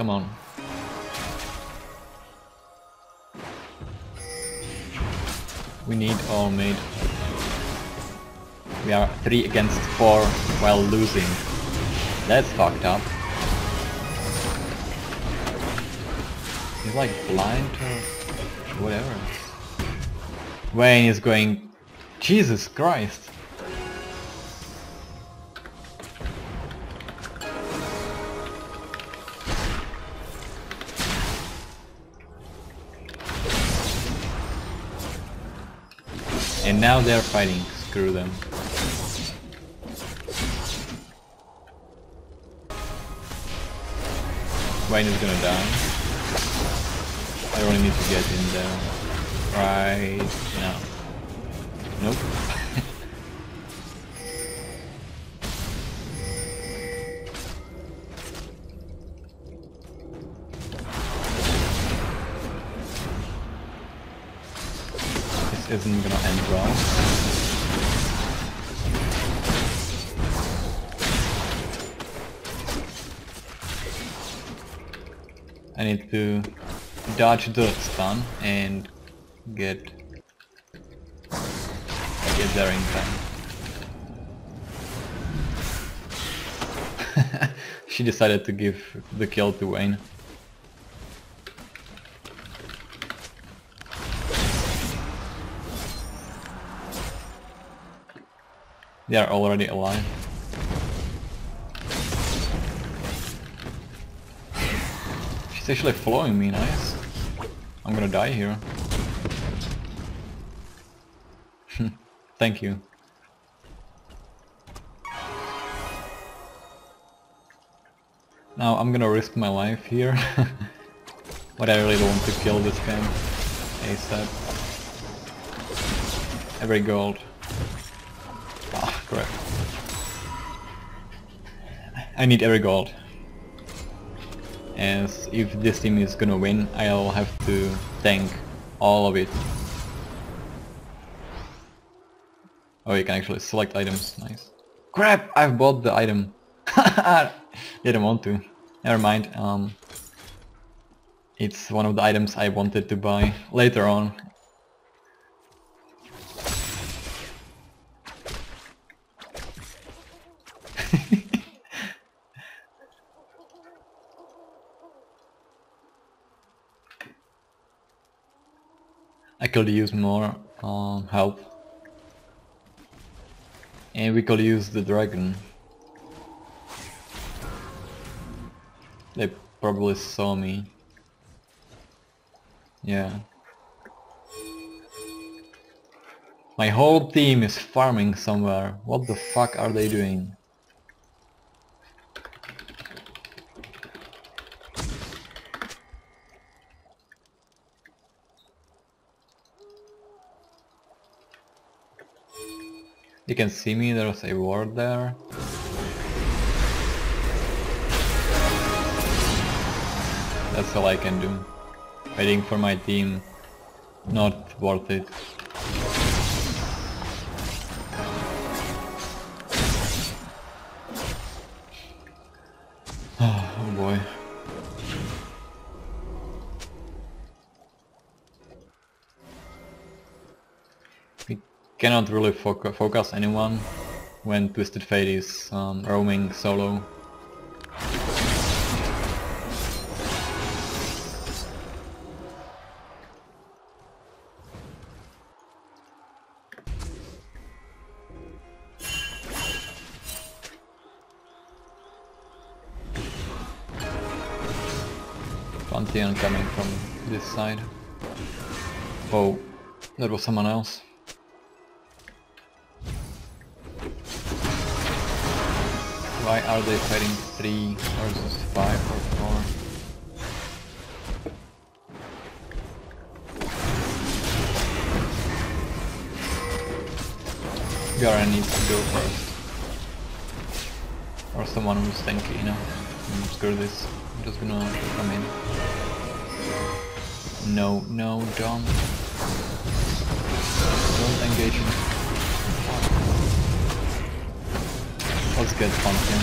Come on. We need all made. We are 3 against 4 while losing. That's fucked up. He's like blind or whatever. Vayne is going... Jesus Christ! Now they're fighting, screw them. Vayne is gonna die. I really need to get in there. Right now. Nope. Isn't gonna end well. I need to dodge the stun and get get there in time. she decided to give the kill to Vayne. They are already alive. She's actually following me, nice. I'm gonna die here. Thank you. Now I'm gonna risk my life here. but I really want to kill this guy ASAP. Every gold. I need every gold. As if this team is gonna win, I'll have to tank all of it. Oh, you can actually select items, nice. Crap! I've bought the item. Didn't want to. Never mind. Um, it's one of the items I wanted to buy later on. I could use more um, help. And we could use the dragon. They probably saw me. Yeah. My whole team is farming somewhere. What the fuck are they doing? You can see me, there's a ward there. That's all I can do. Waiting for my team, not worth it. Cannot really foc focus anyone when Twisted Fate is um, roaming solo. Pantheon coming from this side. Oh, that was someone else. Why are they fighting 3 versus 5 or 4? Garen needs to go first. Or someone who's tanky, you know. Screw this. I'm just gonna come in. No, no, don't. Don't engage him. Let's get Pumpkin.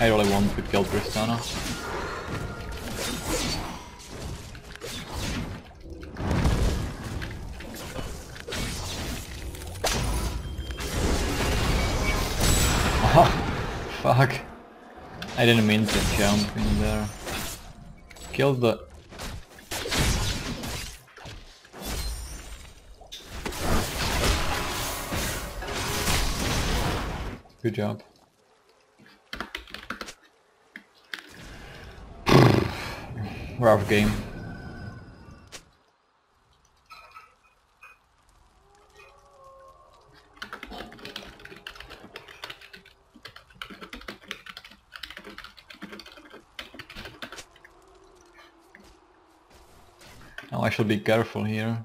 I really want to kill Tristana. Oh, fuck. I didn't mean to jump in there. Kill the... Good job. Rough game. Now I should be careful here.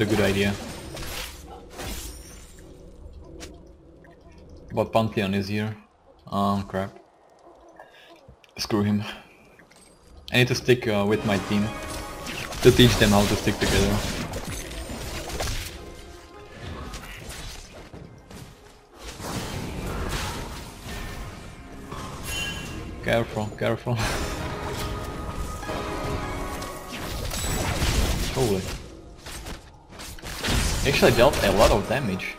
A good idea. But Pantheon is here. Oh crap. Screw him. I need to stick uh, with my team to teach them how to stick together. Careful, careful. Holy. Actually dealt a lot of damage.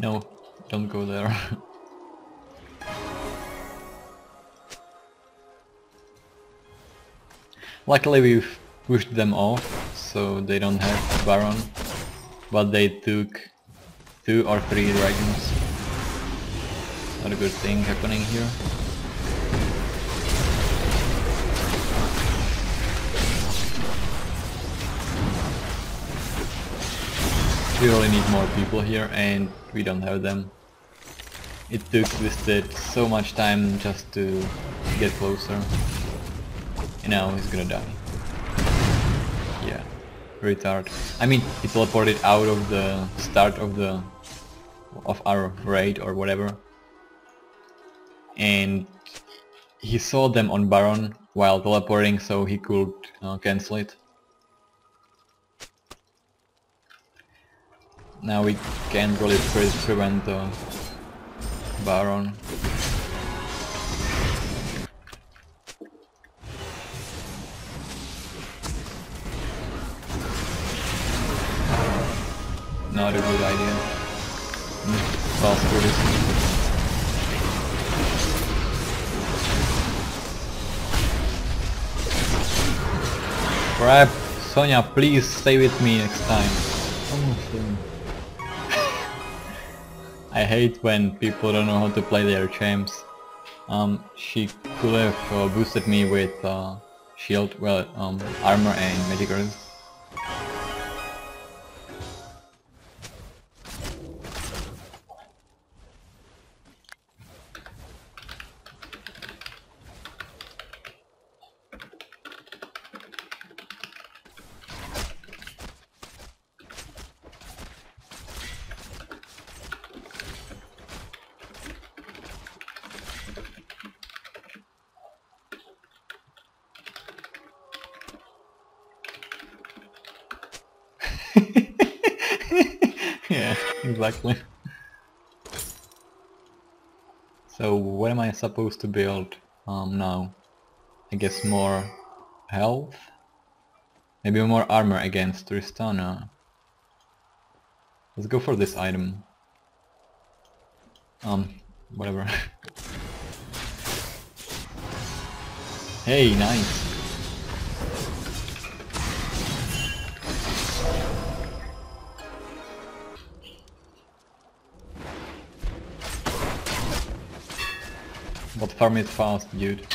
No, don't go there. Luckily we've pushed them off, so they don't have Baron, but they took two or three dragons. Not a good thing happening here. We really need more people here and we don't have them. It took Twisted so much time just to get closer. Now he's gonna die. Yeah. Retard. I mean, he teleported out of the start of the of our raid or whatever. And he saw them on Baron while teleporting so he could uh, cancel it. Now we can't really pre prevent the Baron. Not a good idea. This. Crap! Sona, please stay with me next time. I hate when people don't know how to play their champs. Um, she could have uh, boosted me with uh, shield, well, um, armor and magic resist. Yeah, exactly. So what am I supposed to build um, now? I guess more health? Maybe more armor against Tristana. Let's go for this item. Um, whatever. hey, nice. But farm it fast, dude.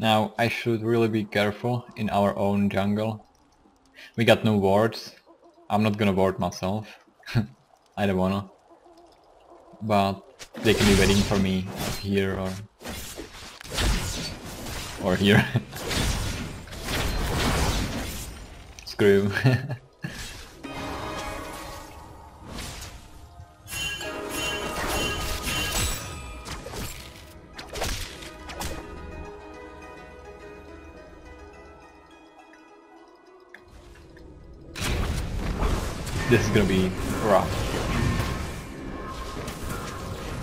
Now, I should really be careful in our own jungle. We got no wards. I'm not gonna ward myself. I don't wanna. But they can be waiting for me here or... Or here. Screw. this is gonna be rough.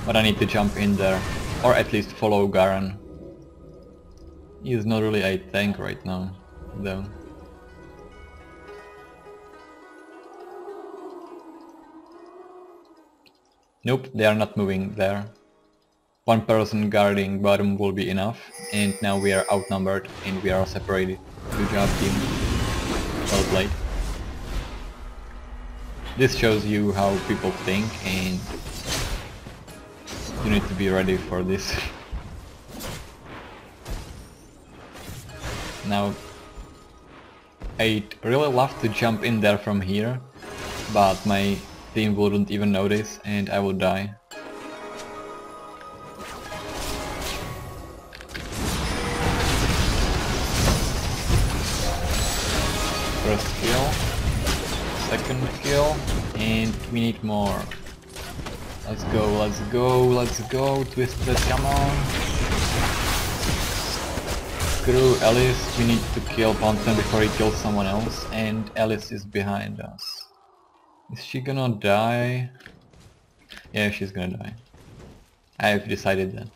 But I need to jump in there, or at least follow Garen. He's not really a tank right now, though. Nope, they are not moving there. One person guarding bottom will be enough, and now we are outnumbered and we are separated. Good job team. Well played. This shows you how people think and you need to be ready for this. now I'd really love to jump in there from here but my team wouldn't even notice and I would die. First kill second kill and we need more. Let's go, let's go, let's go, Twisted, come on. Screw Alice, we need to kill Pantheon before he kills someone else and Alice is behind us. Is she gonna die? Yeah, she's gonna die. I've decided that.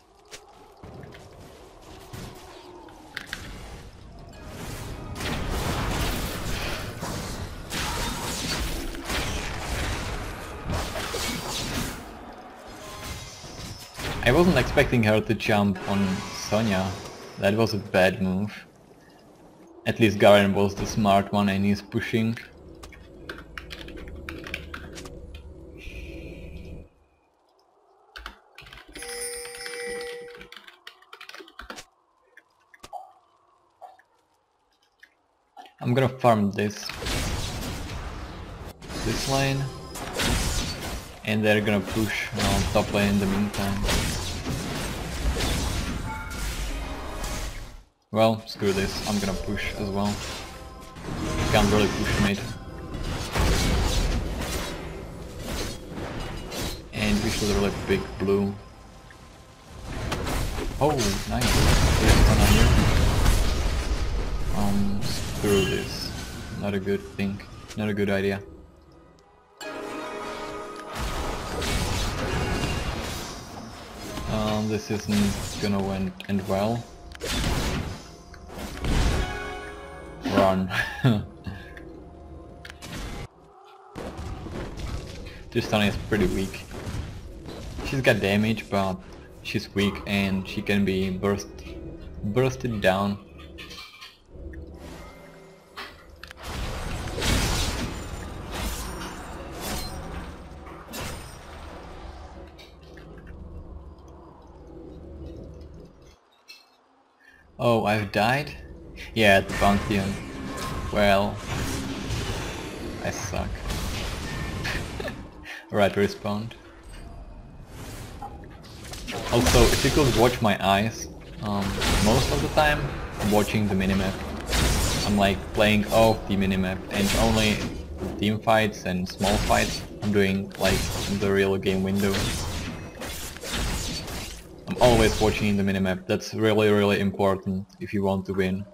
I wasn't expecting her to jump on Sona. That was a bad move. At least Garen was the smart one and he's pushing. I'm gonna farm this. This lane. And they're gonna push on top lane in the meantime. Well, screw this, I'm gonna push as well. Can't really push mid. And we should really pick blue. Oh, nice. There's one here. Um, screw this. Not a good thing. Not a good idea. Um, this isn't gonna end well. Run. Tristana is pretty weak. She's got damage, but she's weak and she can be burst bursted down Oh, I've died? Yeah, at the Pantheon. Well... I suck. right, respawned. Also, if you could watch my eyes, um, most of the time I'm watching the minimap. I'm like playing off the minimap and only team fights and small fights I'm doing like the real game window. Always watching the minimap, that's really really important if you want to win.